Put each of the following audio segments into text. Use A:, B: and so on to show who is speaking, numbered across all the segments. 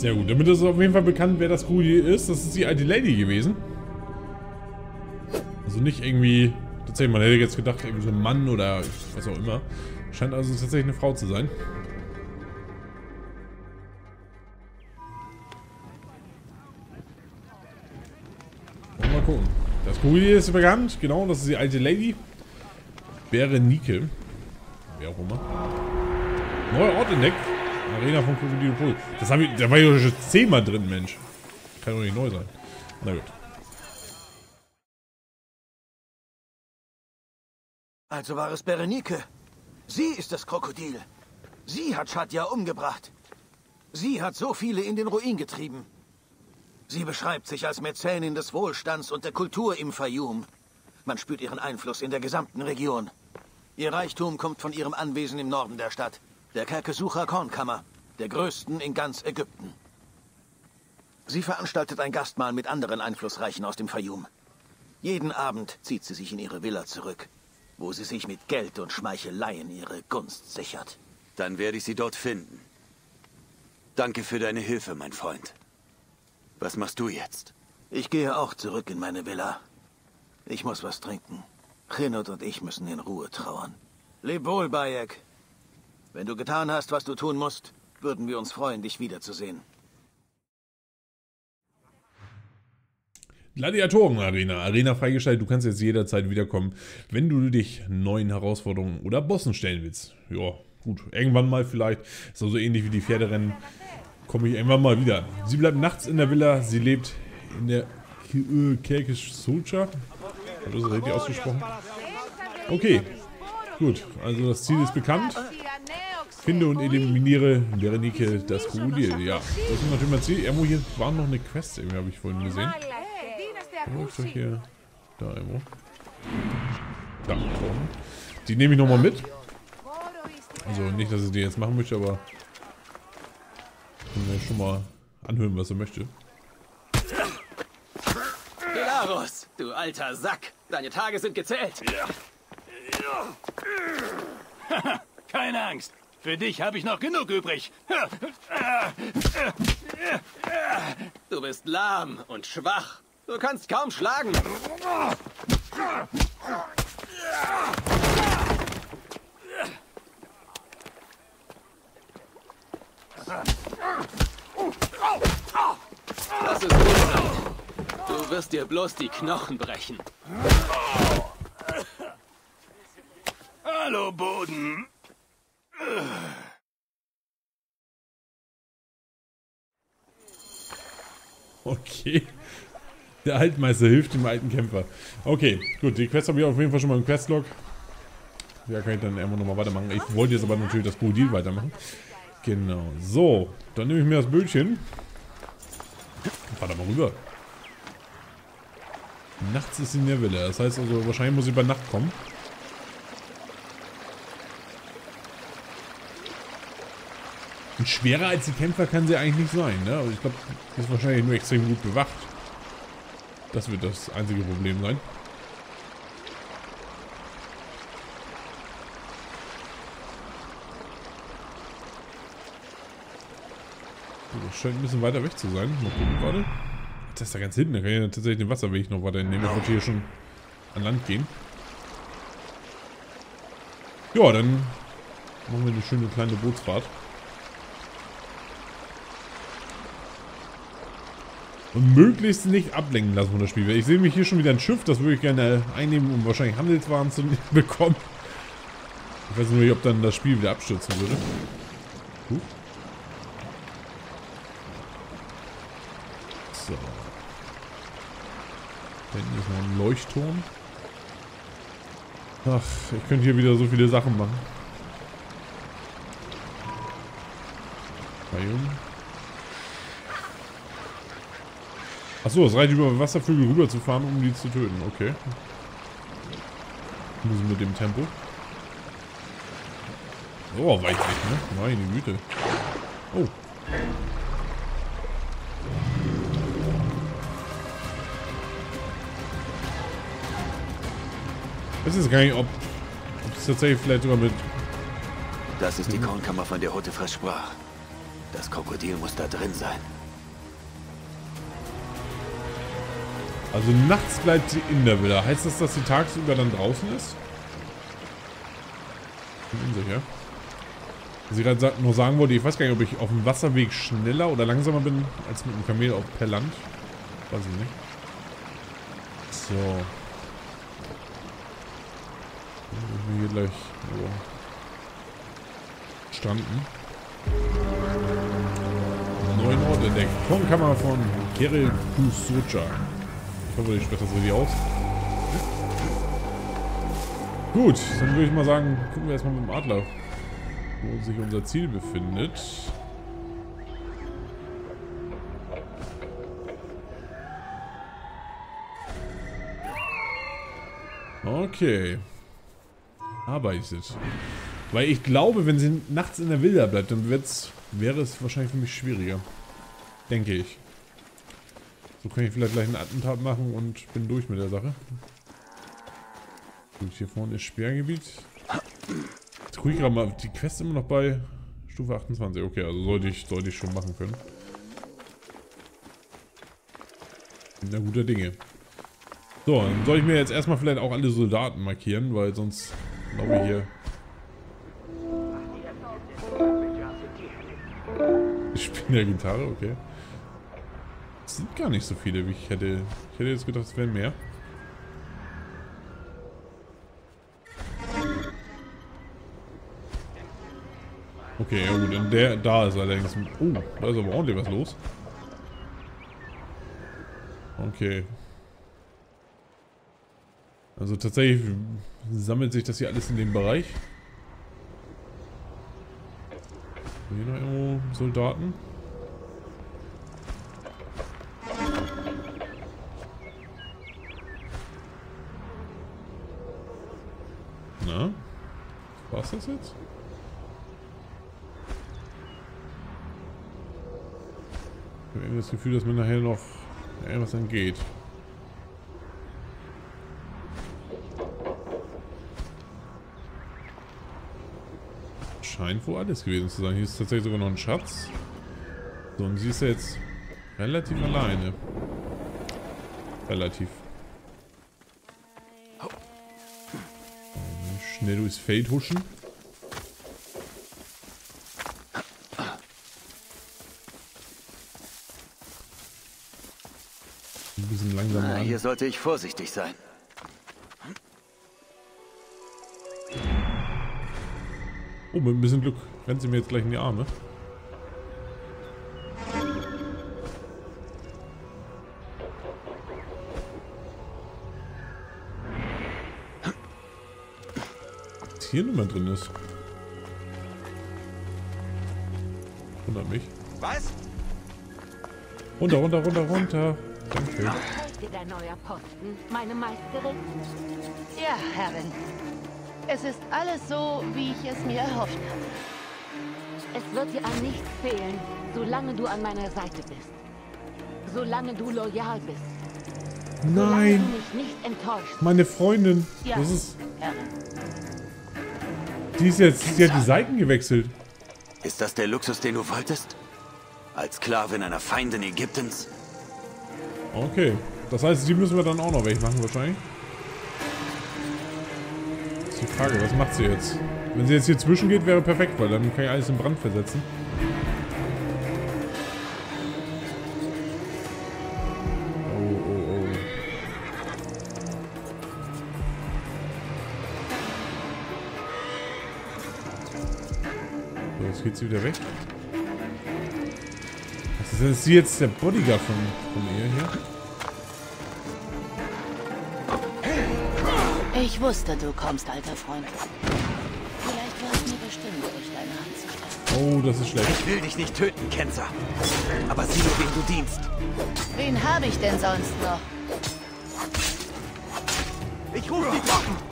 A: Sehr gut. Damit ist auf jeden Fall bekannt, wer das Krokodil ist. Das ist die alte Lady gewesen. Also nicht irgendwie... Tatsächlich, man hätte jetzt gedacht, irgendwie so ein Mann oder was auch immer. Scheint also tatsächlich eine Frau zu sein. Mal gucken. Das Krokodil ist bekannt. Genau, das ist die alte Lady. Berenike. Wer auch immer. Neuer Ort entdeckt. Arena von Krokodilopol. Das habe ich. Da war ich schon zehnmal drin, Mensch. Kann doch nicht neu sein. Na gut.
B: Also war es Berenike. Sie ist das Krokodil. Sie hat Shadja umgebracht. Sie hat so viele in den Ruin getrieben. Sie beschreibt sich als Mäzenin des Wohlstands und der Kultur im Fayum. Man spürt ihren Einfluss in der gesamten Region. Ihr Reichtum kommt von ihrem Anwesen im Norden der Stadt, der Kerkesucher Kornkammer, der größten in ganz Ägypten. Sie veranstaltet ein Gastmahl mit anderen Einflussreichen aus dem Fayum. Jeden Abend zieht sie sich in ihre Villa zurück, wo sie sich mit Geld und Schmeicheleien ihre Gunst sichert.
C: Dann werde ich sie dort finden. Danke für deine Hilfe, mein Freund. Was machst du jetzt?
B: Ich gehe auch zurück in meine Villa. Ich muss was trinken. Chinot und ich müssen in Ruhe trauern. Leb wohl, Bayek. Wenn du getan hast, was du tun musst, würden wir uns freuen, dich wiederzusehen.
A: Gladiatoren-Arena. Arena freigestellt. Du kannst jetzt jederzeit wiederkommen, wenn du dich neuen Herausforderungen oder Bossen stellen willst. Ja, gut. Irgendwann mal vielleicht. Ist also ähnlich wie die Pferderennen komme ich irgendwann mal wieder. Sie bleibt nachts in der Villa. Sie lebt in der Kirkisch Socha. Hat das richtig ausgesprochen? Okay. Gut, also das Ziel ist bekannt. Finde und eliminiere Berenike das Krokodil. Ja, das ist natürlich mein Ziel. Irgendwo hier war noch eine Quest, irgendwie habe ich vorhin gesehen. Wo ist das hier? Da irgendwo. Da, Die nehme ich nochmal mit. Also nicht, dass ich die jetzt machen möchte, aber können wir schon mal anhören, was er möchte.
D: Belarus, du alter Sack. Deine Tage sind gezählt. Keine Angst. Für dich habe ich noch genug übrig. Du bist lahm und schwach. Du kannst kaum schlagen. Das ist gut. Du wirst dir bloß die Knochen brechen. Hallo, Boden.
A: Okay. Der Altmeister hilft dem alten Kämpfer. Okay, gut. Die Quest habe ich auf jeden Fall schon mal im Questlog. Ja, kann ich dann irgendwann nochmal weitermachen. Ich wollte jetzt aber natürlich das Krokodil weitermachen. Genau. So, dann nehme ich mir das Bildchen. Fahr da mal rüber. Nachts ist sie in der Villa. Das heißt also, wahrscheinlich muss sie bei Nacht kommen. Und schwerer als die Kämpfer kann sie eigentlich nicht sein, ne? Also ich glaube, sie ist wahrscheinlich nur extrem gut bewacht. Das wird das einzige Problem sein. Das scheint ein bisschen weiter weg zu sein. Mal gucken, warte. Das ist da ganz hinten. Da kann ich ja tatsächlich den Wasserweg noch weiter nehmen. Ich wollte hier schon an Land gehen. Ja, dann machen wir eine schöne kleine Bootsfahrt. Und möglichst nicht ablenken lassen von das Spiel. Ich sehe mich hier schon wieder ein Schiff, das würde ich gerne einnehmen, um wahrscheinlich Handelswaren zu bekommen. Ich weiß nicht, ob dann das Spiel wieder abstürzen würde. Huch. So. Da hinten ist noch ein Leuchtturm. Ach, ich könnte hier wieder so viele Sachen machen. Biom. Achso, es reicht über Wasservögel rüber zu fahren, um die zu töten. Okay. Müssen mit dem Tempo. Oh, weit weg, ne? Meine Güte. Oh. Ich weiß jetzt gar nicht, ob es tatsächlich vielleicht sogar mit...
C: Das ist die Kornkammer, von der Hotte sprach. Das Krokodil muss da drin sein.
A: Also nachts bleibt sie in der Villa. Heißt das, dass sie tagsüber dann draußen ist? Bin unsicher. Was ich gerade nur sagen wollte, ich weiß gar nicht, ob ich auf dem Wasserweg schneller oder langsamer bin als mit dem Kamel auf per Land. Weiß ich nicht. So. Wir hier gleich oh, stranden. Neuen Ort entdeckt. Tonkammer von Kirill Kusocha. Ich hoffe, ich spreche das richtig aus. Gut, dann würde ich mal sagen, gucken wir erstmal mit dem Adler, wo sich unser Ziel befindet. Okay. Arbeitet. Weil ich glaube, wenn sie nachts in der Villa bleibt, dann wird's, wäre es wahrscheinlich für mich schwieriger. Denke ich. So kann ich vielleicht gleich einen Attentat machen und bin durch mit der Sache. Gut, hier vorne ist Sperrgebiet. Jetzt gucke ich gerade mal, die Quest immer noch bei Stufe 28. Okay, also sollte ich, sollte ich schon machen können. Na guter Dinge. So, dann soll ich mir jetzt erstmal vielleicht auch alle Soldaten markieren, weil sonst glaube ich hier... Ich spiele ja Gitarre, okay. Sind gar nicht so viele, wie ich hätte. Ich hätte jetzt gedacht, es wären mehr. Okay, ja gut, und der, da ist allerdings... Oh, da ist aber ordentlich was los. Okay. Also tatsächlich sammelt sich das hier alles in dem Bereich. Hier noch irgendwo Soldaten. Na? Was das jetzt? Ich habe irgendwie das Gefühl, dass mir nachher noch irgendwas entgeht. scheint wohl alles gewesen zu sein. Hier ist tatsächlich sogar noch ein Schatz. So, und sie ist jetzt relativ alleine. Relativ. Schnell durchs Feld huschen. Ein bisschen langsamer
C: Na, Hier sollte ich vorsichtig sein.
A: Oh, mit ein bisschen Glück rennt sie mir jetzt gleich in die Arme. Hier niemand drin ist. Wundert mich.
D: Was?
A: Runter, runter, runter, runter. Danke.
E: Dir dein neuer Posten, meine Meisterin?
F: Ja, Herrin. Es ist alles so, wie ich es mir erhofft habe.
E: Es wird dir an nichts fehlen, solange du an meiner Seite bist. Solange du loyal bist.
A: Nein!
E: du mich nicht enttäuscht.
A: Meine Freundin.
F: Ja,
A: Das ist.
F: Herrin.
A: Die ist jetzt. Die hat die Seiten gewechselt.
C: Ist das der Luxus, den du wolltest? Als Sklavin einer Feindin Ägyptens?
A: Okay. Das heißt, die müssen wir dann auch noch wegmachen wahrscheinlich. Ist die Frage, was macht sie jetzt? Wenn sie jetzt hier zwischen geht, wäre perfekt, weil dann kann ich alles in Brand versetzen. Geht sie wieder weg. Das ist sie jetzt der Bodyguard von, von ihr hier?
F: Ich wusste, du kommst, alter Freund. Vielleicht war es mir bestimmt, durch deine Hand zu.
A: Oh, das ist schlecht.
D: Ich will dich nicht töten, Kenzer. Aber sieh nur, wem du dienst.
F: Wen habe ich denn sonst noch?
D: Ich rufe die Truppen.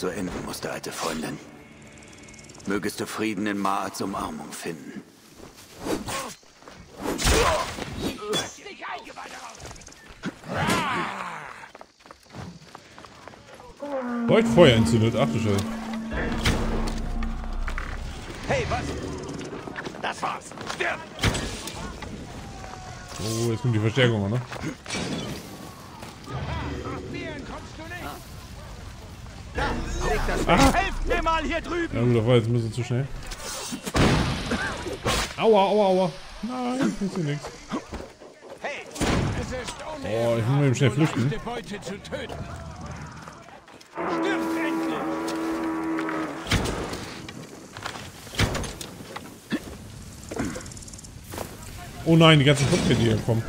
C: Es so enden musste, alte Freundin. Mögest du Frieden in Maats Umarmung finden.
A: Leuchtfeuer entzündet. Ach du Scheiße.
D: Hey, was? Das war's. Stirb!
A: Oh, jetzt kommt die Verstärkung, ne?
D: Ah. Helft mir mal hier drüben!
A: Ja gut, das war jetzt ein bisschen zu schnell. Aua, aua, aua. Nein, ist hier nichts.
G: Hey,
A: Oh, ich muss mal eben schnell flüchten. Oh nein, die ganzen Kopfhörer, die hier kommen.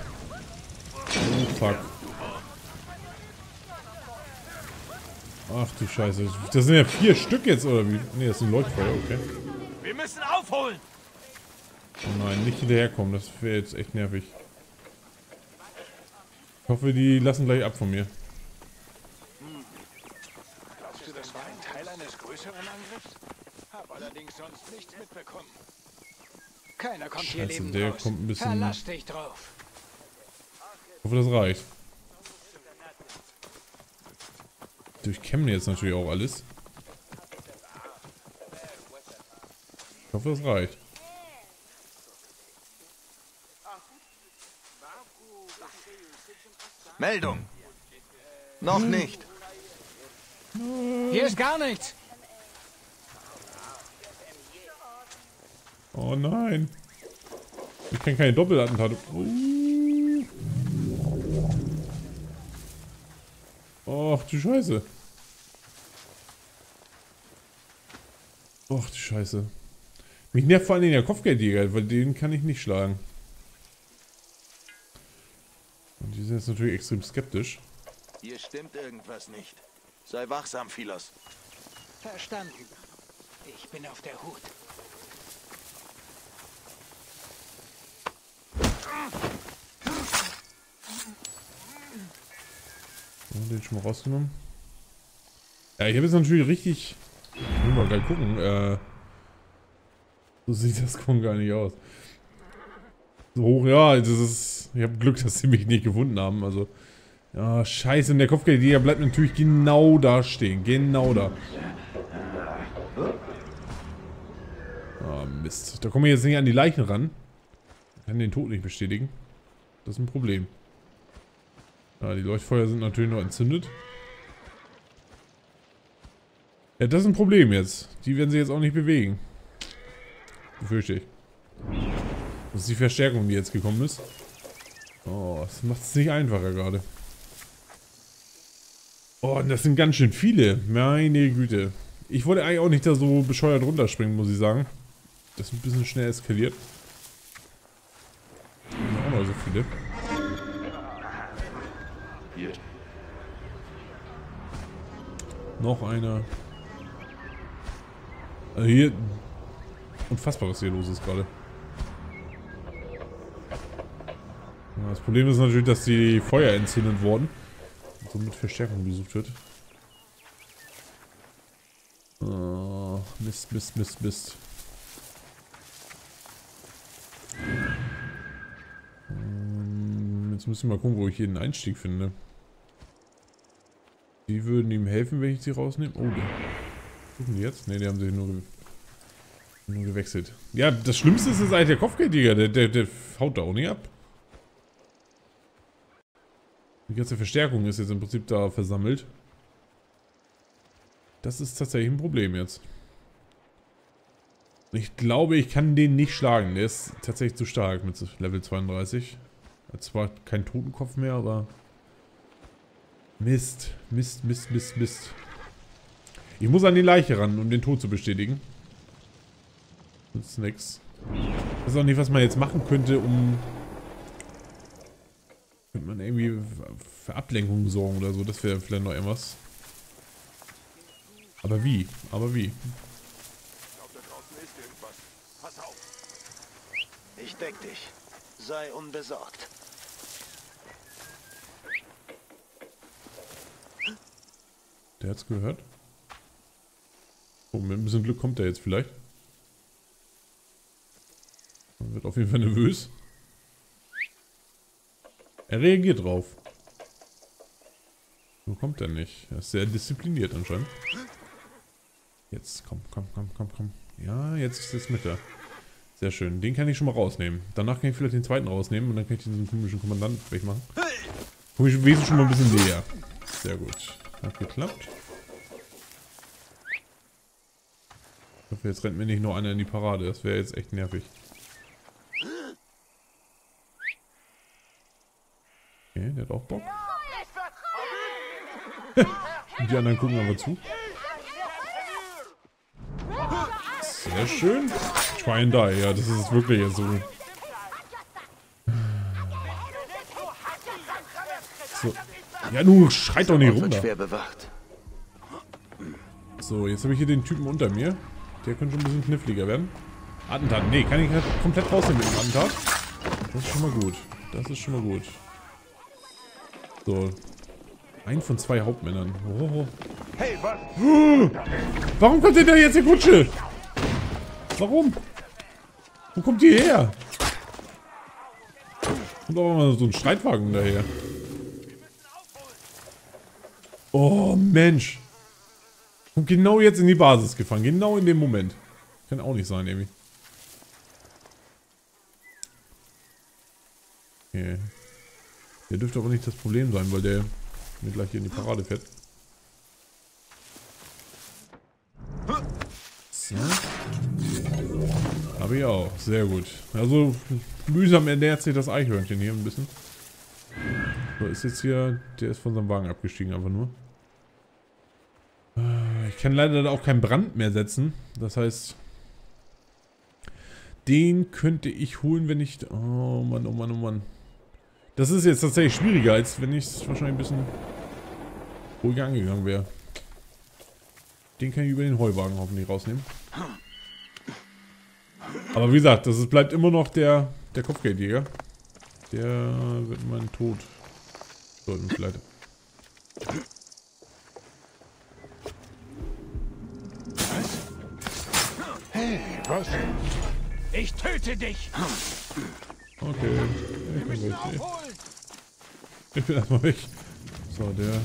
A: Oh fuck. Ach du Scheiße. Das sind ja vier Stück jetzt, oder wie? Ne, das sind Leuchtfeuer, okay.
D: Wir müssen aufholen!
A: Oh nein, nicht hinterherkommen, das wäre jetzt echt nervig. Ich hoffe, die lassen gleich ab von mir.
G: Glaubst du, das war ein Teil eines größeren Angriffs? Hab allerdings sonst nichts mitbekommen. Keiner kommt hier
A: Scheiße,
G: lebend
A: der
G: raus.
A: kommt ein bisschen-
G: Verlass dich drauf.
A: Ich hoffe, das reicht. Durchkämmen jetzt natürlich auch alles. Ich hoffe, das reicht.
B: Meldung. Noch nicht.
G: Hier ist gar nichts.
A: Oh nein. Ich kann keine Doppelattentate. Uh. Du Scheiße. Och, du Scheiße. Mich nervt vor allem der Kopfgeldjäger, weil den kann ich nicht schlagen. Und die sind jetzt natürlich extrem skeptisch.
B: Hier stimmt irgendwas nicht. Sei wachsam, Philos.
G: Verstanden. Ich bin auf der Hut.
A: So, den schon mal rausgenommen. Ja, ich habe jetzt natürlich richtig. Ich will mal gleich gucken. Äh, so sieht das Korn gar nicht aus. So hoch, ja, das ist. Ich habe Glück, dass sie mich nicht gefunden haben. Also. Ja, scheiße, und der Kopfgeldjäger bleibt natürlich genau da stehen. Genau da. Ah, Mist. Da komme ich jetzt nicht an die Leichen ran. Ich kann den Tod nicht bestätigen. Das ist ein Problem. Ja, die Leuchtfeuer sind natürlich noch entzündet. Ja, das ist ein Problem jetzt. Die werden sich jetzt auch nicht bewegen. Befürchte ich. Das ist die Verstärkung, die jetzt gekommen ist. Oh, das macht es nicht einfacher gerade. Oh, und das sind ganz schön viele. Meine Güte. Ich wollte eigentlich auch nicht da so bescheuert runterspringen, muss ich sagen. Das ist ein bisschen schnell eskaliert. Da sind auch noch so viele. Noch einer. Also hier. Unfassbar, was hier los ist gerade. Das Problem ist natürlich, dass die Feuer entzündet wurden. Und somit Verstärkung gesucht wird. Oh, Mist, Mist, Mist, Mist. Jetzt müssen wir mal gucken, wo ich hier einen Einstieg finde. Die würden ihm helfen, wenn ich sie rausnehme. Oh, die. Suchen die jetzt? Ne, die haben sich nur, ge nur gewechselt. Ja, das Schlimmste ist jetzt eigentlich der Kopfgeldjäger. Der, der, der haut da auch nicht ab. Die ganze Verstärkung ist jetzt im Prinzip da versammelt. Das ist tatsächlich ein Problem jetzt. Ich glaube, ich kann den nicht schlagen. Der ist tatsächlich zu stark mit Level 32. Zwar keinen Totenkopf mehr, aber... Mist, Mist, Mist, Mist, Mist. Ich muss an die Leiche ran, um den Tod zu bestätigen. Ist nix. Ich weiß auch nicht, was man jetzt machen könnte, um... Könnte man irgendwie für Ablenkung sorgen oder so. Das wäre vielleicht noch irgendwas. Aber wie? Aber wie?
B: Ich deck dich. Sei unbesorgt.
A: Der hat's gehört. Oh, mit ein bisschen Glück kommt er jetzt vielleicht. Man wird auf jeden Fall nervös. Er reagiert drauf. Wo kommt er nicht? Er ist sehr diszipliniert anscheinend. Jetzt, komm, komm, komm, komm, komm. Ja, jetzt ist es Mitte. Sehr schön. Den kann ich schon mal rausnehmen. Danach kann ich vielleicht den zweiten rausnehmen und dann kann ich diesen komischen Kommandanten wegmachen. Ich wesentlich schon mal ein bisschen näher. Sehr gut. Hat geklappt. Ich hoffe, jetzt rennt mir nicht nur einer in die Parade. Das wäre jetzt echt nervig. Okay, der hat auch Bock. Die anderen gucken aber zu. Sehr schön. Try and die, ja, das ist wirklich so. So. Ja, nu, schreit doch nicht rum da.
C: schwer bewacht.
A: So, jetzt habe ich hier den Typen unter mir. Der könnte schon ein bisschen kniffliger werden. Attentat. Nee, kann ich halt komplett rausnehmen mit dem Attentat. Das ist schon mal gut. Das ist schon mal gut. So. Ein von zwei Hauptmännern. Oh.
G: Hey, was?
A: Warum kommt denn da jetzt die Kutsche? Warum? Wo kommt die her? Kommt auch mal so ein Streitwagen daher. Oh, Mensch. Und genau jetzt in die Basis gefahren. Genau in dem Moment. Kann auch nicht sein, irgendwie. Okay. Der dürfte aber nicht das Problem sein, weil der mir gleich hier in die Parade fährt. So. Habe ich auch. Sehr gut. Also mühsam ernährt sich das Eichhörnchen hier ein bisschen. Ist jetzt hier... Der ist von seinem Wagen abgestiegen, einfach nur. Äh, Ich kann leider auch keinen Brand mehr setzen. Das heißt... Den könnte ich holen, wenn ich... Oh Mann, oh Mann, oh Mann. Das ist jetzt tatsächlich schwieriger, als wenn ich es wahrscheinlich ein bisschen ruhiger angegangen wäre. Den kann ich über den Heuwagen hoffentlich rausnehmen. Aber wie gesagt, das ist, bleibt immer noch der, der Kopfgeldjäger. Der wird meinen Tod bedeuten vielleicht.
G: Hey, was? Ich töte dich!
A: Okay. Ich bin weg. Ich bin erstmal weg. So, der...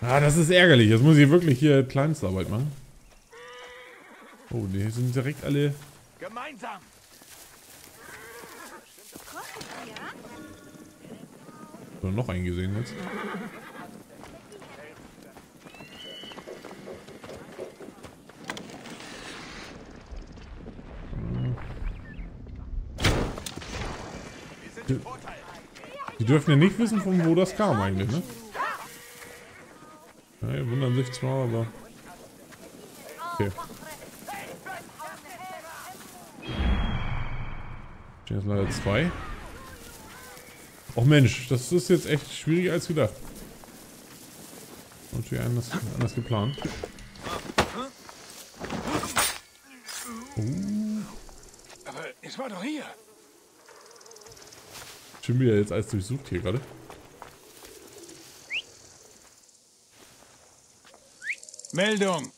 A: Ah, das ist ärgerlich. Jetzt muss ich wirklich hier Kleinstarbeit machen. Oh, die sind direkt alle...
G: Gemeinsam!
A: So, noch einen gesehen jetzt. Die, die dürfen ja nicht wissen, von wo das kam eigentlich, ne? Ja, die wundern sich zwar, aber... Okay. Stehen jetzt leider zwei. Och Mensch, das ist jetzt echt schwieriger als gedacht. Natürlich anders, anders geplant.
G: Aber es war doch hier.
A: Schön wieder jetzt alles durchsucht hier gerade.
G: Meldung!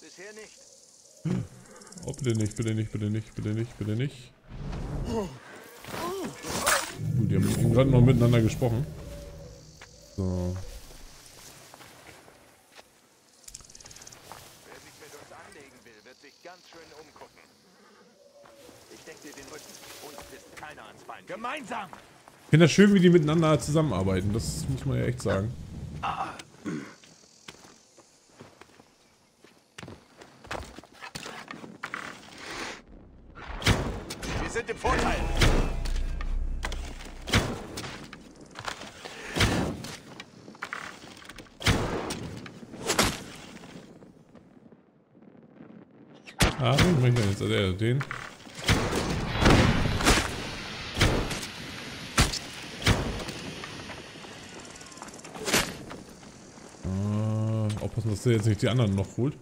C: Bisher nicht.
A: Oh, bitte nicht, bitte nicht, bitte nicht, bitte nicht, bitte nicht. Gut, die haben eben gerade noch miteinander gesprochen. So.
G: Wer sich mit uns anlegen will, wird sich ganz schön umgucken.
C: Ich deck dir den Rücken. Uns ist keiner ans Bein.
G: Gemeinsam!
A: Ich finde das schön, wie die miteinander zusammenarbeiten. Das muss man ja echt sagen.
C: Wir sind im Vorteil.
A: Ah, wen bringt er jetzt? Also, den. Äh, aufpassen, dass der jetzt nicht die anderen noch holt.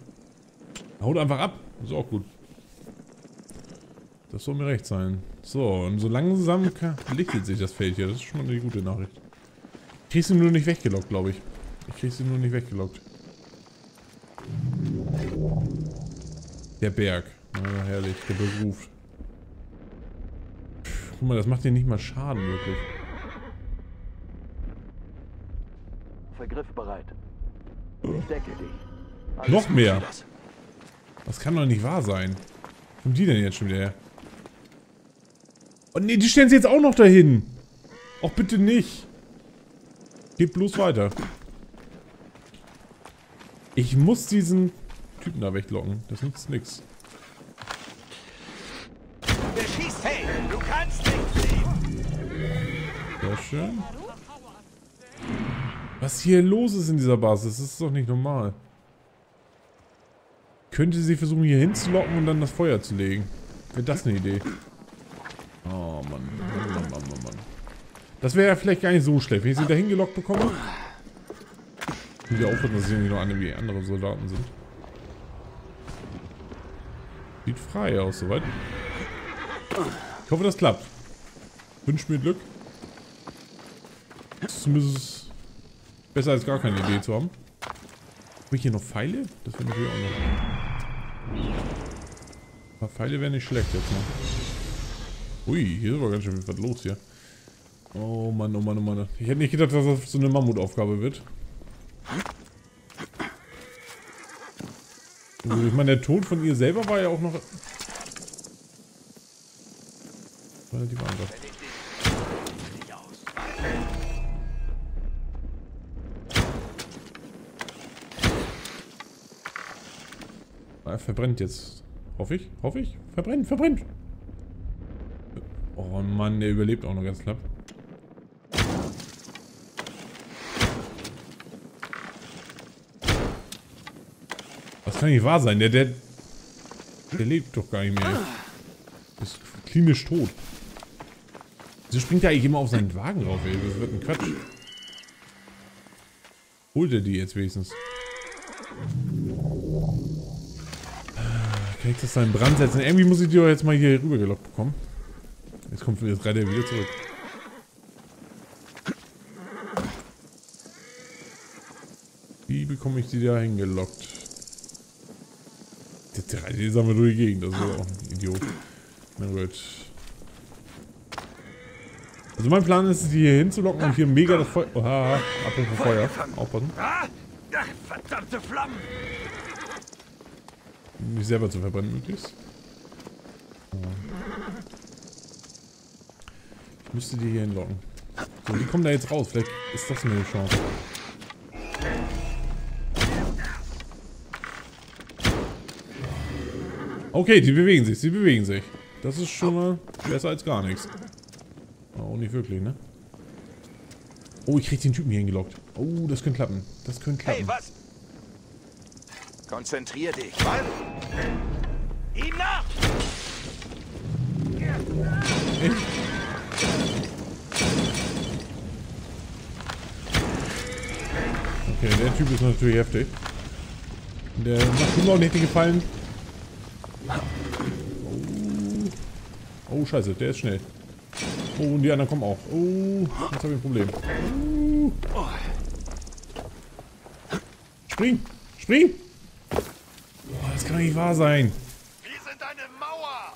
A: Haut einfach ab. Ist auch gut. Das soll mir recht sein. So, und so langsam lichtet sich das Feld hier. Das ist schon mal eine gute Nachricht. Ich krieg sie nur nicht weggelockt, glaube ich. Ich krieg sie nur nicht weggelockt. Der Berg. Na, herrlich, der Beruf. Puh, guck mal, das macht dir nicht mal Schaden, wirklich.
B: Vergriff bereit. Ich decke dich.
A: Alles Noch mehr.
C: Das
A: kann doch nicht wahr sein. Wo kommen die denn jetzt schon wieder her? Oh ne, die stellen sie jetzt auch noch dahin. Auch bitte nicht. Geht bloß weiter. Ich muss diesen Typen da weglocken. Das nützt nix.
G: Wer schießt? Hey, du kannst nicht fliehen.
A: Sehr schön. Was hier los ist in dieser Basis, das ist doch nicht normal. Könnte sie versuchen hier hinzulocken und dann das Feuer zu legen. Wäre das eine Idee. Oh Mann. Mann, Mann, Mann, Mann. Das wäre ja vielleicht gar nicht so schlecht, wenn ich sie da hingelockt bekomme. Ich muss ja aufpassen, dass sie nicht noch andere wie andere Soldaten sind. Sieht frei aus, soweit. Ich hoffe, das klappt. Wünsch mir Glück. Zumindest besser als gar keine Idee zu haben. Habe ich hier noch Pfeile? Das wäre natürlich auch noch. Ein paar Pfeile wären nicht schlecht jetzt noch. Ui, hier ist aber ganz schön was los hier. Oh Mann, oh Mann, oh Mann. Ich hätte nicht gedacht, dass das so eine Mammutaufgabe wird. Also, ich meine, der Tod von ihr selber war ja auch noch... Relativ einfach. Er verbrennt jetzt. Hoffe ich? Hoffe ich? Verbrennt, verbrennt! Oh Mann, der überlebt auch noch ganz knapp. Kann nicht wahr sein. Der, der, der lebt doch gar nicht mehr. Ist klinisch tot. Wieso springt er eigentlich immer auf seinen Wagen rauf, ey? Das wird ein Quatsch. Holt er die jetzt wenigstens? Kann ich das da in Brand setzen? Irgendwie muss ich die doch jetzt mal hier rübergelockt bekommen. Jetzt kommt jetzt er wieder zurück. Wie bekomme ich die da hingelockt? Jetzt einmal durch die Gegend. Das ist auch ein Idiot. Na gut. Also mein Plan ist es, die hier hinzulocken und hier mega das Feuer... Oha, apropos Feuer. Aufpassen.
G: Ah, verdammte Flammen.
A: Mich selber zu verbrennen möglichst. Ich müsste die hier hinlocken. So, die kommen da jetzt raus. Vielleicht ist das eine Chance. Okay, die bewegen sich. Sie bewegen sich. Das ist schon mal besser als gar nichts. Oh, nicht wirklich, ne? Oh, ich krieg den Typen hier hingelockt. Oh, das könnte klappen. Das könnte klappen.
G: Hey, was? Konzentrier dich. Was? Ihm nach!
A: Okay, der Typ ist natürlich heftig. Der macht ihm auch nicht den Gefallen. Oh. scheiße, der ist schnell. Oh, und die anderen kommen auch. Oh, jetzt habe ich ein Problem. Oh. Spring! Spring! Oh, das kann doch nicht wahr sein.
G: Wir sind eine Mauer!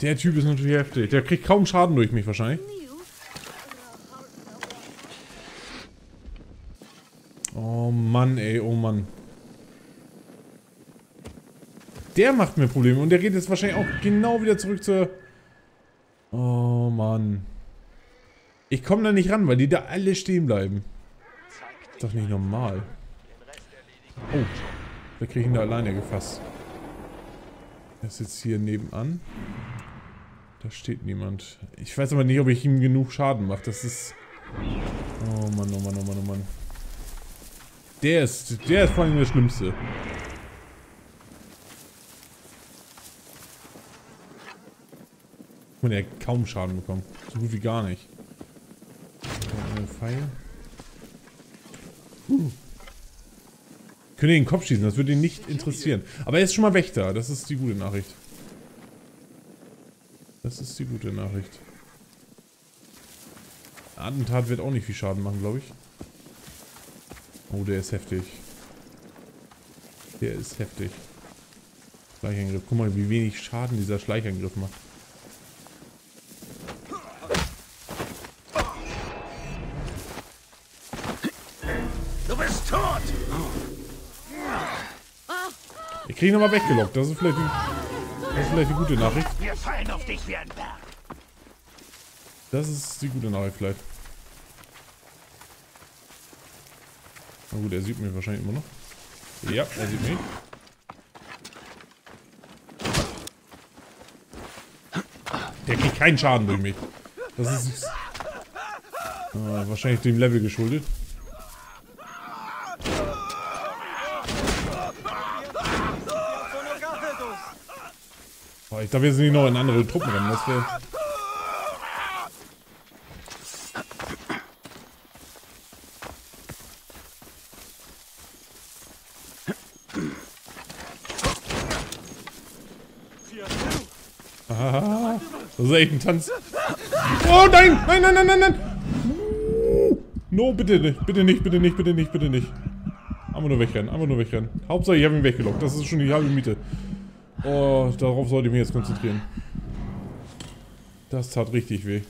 A: Der Typ ist natürlich heftig. Der kriegt kaum Schaden durch mich wahrscheinlich. Oh Mann, ey, oh Mann. Der macht mir Probleme und der geht jetzt wahrscheinlich auch genau wieder zurück zur... Oh Mann. Ich komme da nicht ran, weil die da alle stehen bleiben. Ist doch nicht normal. Oh, wir kriegen da alleine gefasst. Er ist jetzt hier nebenan. Da steht niemand. Ich weiß aber nicht, ob ich ihm genug Schaden mache. Das ist... Oh Mann, oh Mann, oh Mann, oh Mann. Der ist, der ist vor allem der Schlimmste. Und er hat kaum Schaden bekommen. So gut wie gar nicht. Ein Pfeil. Uh. Ihn den Kopf schießen, das würde ihn nicht interessieren. Aber er ist schon mal Wächter, das ist die gute Nachricht. Das ist die gute Nachricht. Attentat wird auch nicht viel Schaden machen, glaube ich. Oh, der ist heftig. Der ist heftig. Schleichangriff. Guck mal, wie wenig Schaden dieser Schleichangriff macht. Ich kriege ihn nochmal weggelockt. Das ist, vielleicht die, das ist vielleicht die gute Nachricht.
B: Wir fallen auf dich wie ein Berg.
A: Das ist die gute Nachricht vielleicht. Na gut, er sieht mich wahrscheinlich immer noch. Ja, er sieht mich. Der kriegt keinen Schaden durch mich. Das ist äh, wahrscheinlich dem Level geschuldet. Dachte, wir hier noch in andere Truppen rennen. Das wäre. Das ist echt ein Tanz. Oh nein! Nein, nein, nein, nein, nein! No, bitte nicht, bitte nicht, bitte nicht, bitte nicht, bitte nicht. Einfach nur wegrennen, einfach nur wegrennen. Hauptsache, ich habe ihn weggelockt. Das ist schon die halbe Miete. Oh, darauf sollte ich mich jetzt konzentrieren. Das tat richtig weh.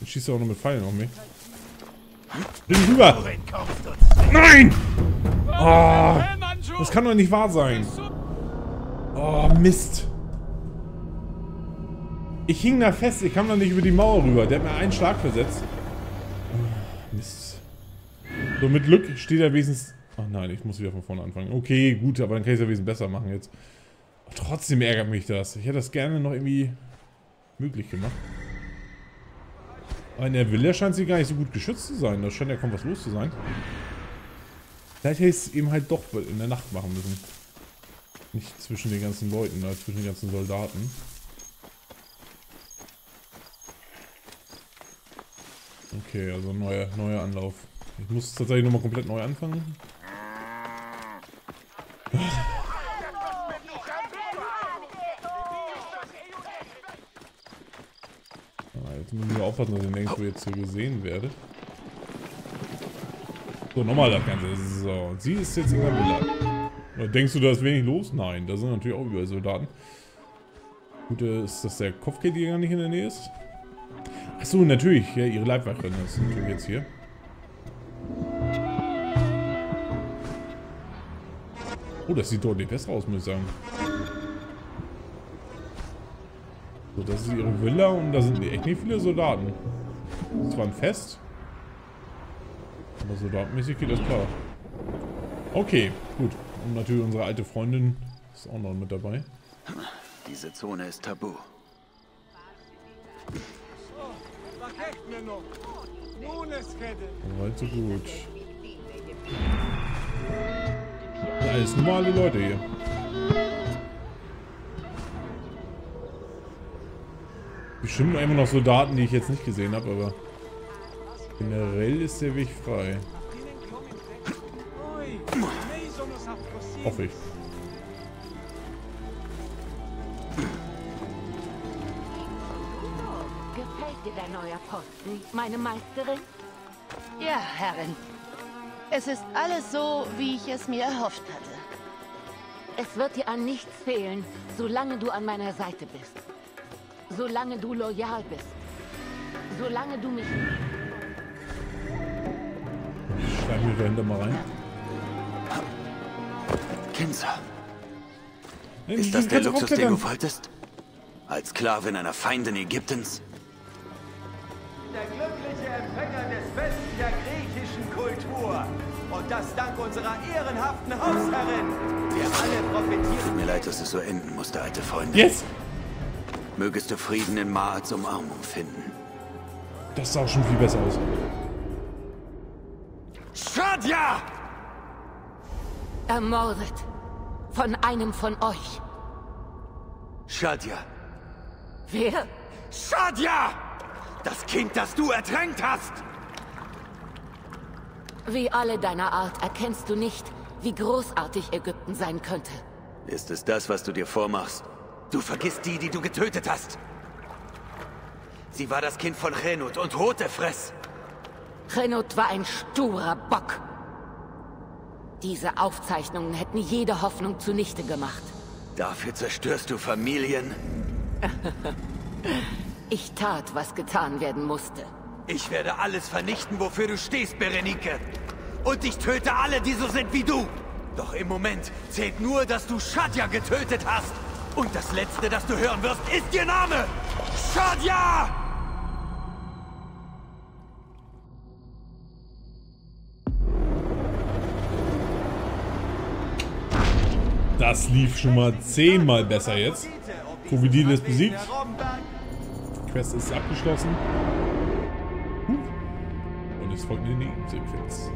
A: Jetzt schießt er auch noch mit Pfeilen auf mich. Bin rüber! Nein! Oh, das kann doch nicht wahr sein. Oh, Mist. Ich hing da fest, ich kam da nicht über die Mauer rüber. Der hat mir einen Schlag versetzt. Oh, Mist. So, mit Glück steht er wenigstens... Ach nein, ich muss wieder von vorne anfangen. Okay, gut, aber dann kann ich es ja wesentlich besser machen jetzt. Trotzdem ärgert mich das. Ich hätte das gerne noch irgendwie möglich gemacht. Aber in der Villa scheint sie gar nicht so gut geschützt zu sein. Da scheint ja kaum was los zu sein. Vielleicht hätte ich es eben halt doch in der Nacht machen müssen. Nicht zwischen den ganzen Leuten, sondern zwischen den ganzen Soldaten. Okay, also neuer, neuer Anlauf. Ich muss tatsächlich nochmal komplett neu anfangen. Aufpassen, dass ich nirgendwo jetzt hier gesehen werde. So, nochmal das Ganze. So, sie ist jetzt in der Villa. Denkst du, da ist wenig los? Nein, da sind natürlich auch überall Soldaten. Gut, äh, ist das der Kopfgeldjäger nicht in der Nähe ist? Achso, natürlich. Ja, ihre Leibwache ist natürlich jetzt hier. Oh, das sieht deutlich besser aus, muss ich sagen. So, das ist ihre Villa und da sind echt nicht viele Soldaten. Das ist zwar ein Fest. Aber soldatenmäßig geht das klar. Okay, gut. Und natürlich unsere alte Freundin ist auch noch mit dabei.
C: Diese Zone ist tabu.
A: Soweit so gut. Alles normale Leute hier. Bestimmt einfach noch Soldaten, die ich jetzt nicht gesehen habe, aber generell ist der Weg frei. Hoffe ich.
E: Gefällt dir dein neuer Posten, meine Meisterin?
F: Ja, Herrin. Es ist alles so, wie ich es mir erhofft hatte.
E: Es wird dir an nichts fehlen, solange du an meiner Seite bist. Solange du loyal bist. Solange du mich...
A: Schreib mir dahinter mal rein.
C: Kinsa,
A: Hey,
C: ist das der Luxus, den du wolltest? Als Sklavin einer Feindin Ägyptens?
H: Der glückliche Empfänger des Besten der griechischen Kultur. Und das dank unserer ehrenhaften Hausherrin. Wir alle
C: Tut
H: profitieren.
C: mir leid, dass es so enden musste, alte Freundin.
A: Yes!
C: Mögest du Frieden in Maats Umarmung finden.
A: Das sah schon viel besser aus.
C: Shadja!
E: Ermordet. Von einem von euch.
C: Shadja!
E: Wer?
C: Shadja! Das Kind, das du ertränkt hast!
E: Wie alle deiner Art erkennst du nicht, wie großartig Ägypten sein könnte.
C: Ist es das, was du dir vormachst? Du vergisst die, die du getötet hast. Sie war das Kind von Chenut und Hotefress.
E: Renot war ein sturer Bock. Diese Aufzeichnungen hätten jede Hoffnung zunichte gemacht.
C: Dafür zerstörst du Familien.
E: Ich tat, was getan werden musste.
C: Ich werde alles vernichten, wofür du stehst, Berenike. Und ich töte alle, die so sind wie du. Doch im Moment zählt nur, dass du Shadja getötet hast. Und das Letzte, das du hören wirst, ist ihr Name. Shadja!
A: Das lief schon mal zehnmal besser jetzt. Krokodil ist besiegt. Quest ist abgeschlossen. Und es folgt eine Nebensequenz.